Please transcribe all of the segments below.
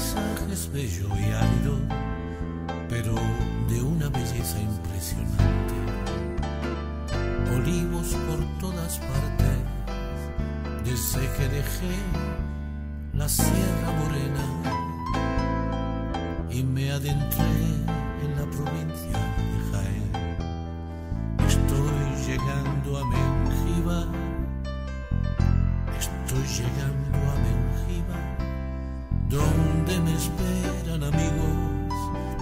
paisaje es bello y árido, pero de una belleza impresionante. Olivos por todas partes, desde que dejé la Sierra Morena y me adentré en la provincia de Jaén. Estoy llegando a Mengiba, estoy llegando a Mengiba, donde me esperan amigos,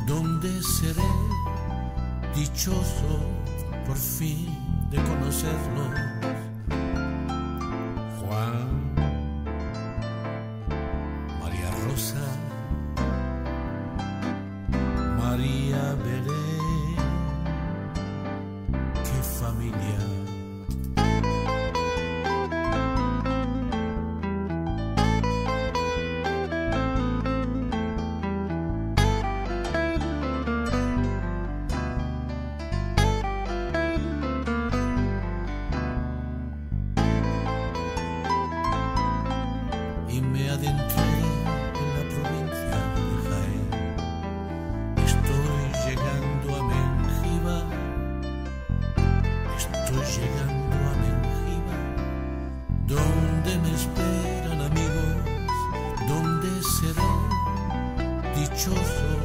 donde seré dichoso por fin de conocerlos. Adentré en la provincia de Jaén. Estoy llegando a Mengiba, estoy llegando a Mengiba, donde me esperan amigos, donde seré dichoso